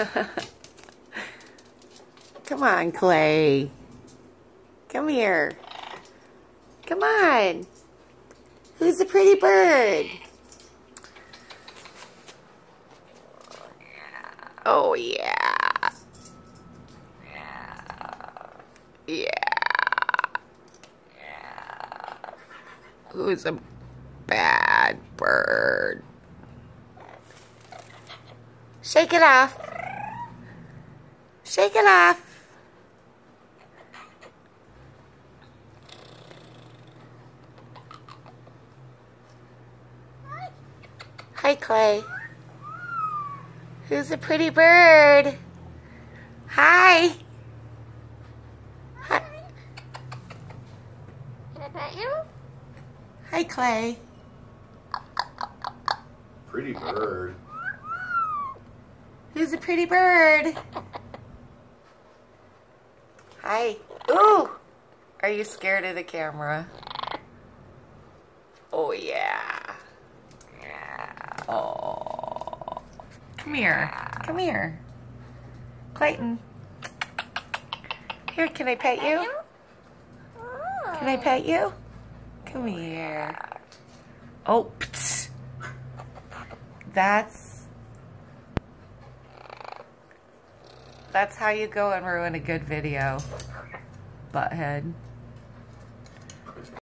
Come on, Clay. Come here. Come on. Who's the pretty bird? Oh, yeah. Yeah. Who's a bad bird? Shake it off. Shake it off. Hi, Clay. Who's a pretty bird? Hi. Hi. Can I pet you? Hi, Clay. Pretty bird. Who's a pretty bird? Hi. Ooh. Are you scared of the camera? Oh, yeah. Yeah. Oh. Come here. Come here. Clayton. Here, can I pet you? Can I pet you? Come here. Oh, pts. That's That's how you go and ruin a good video, butthead.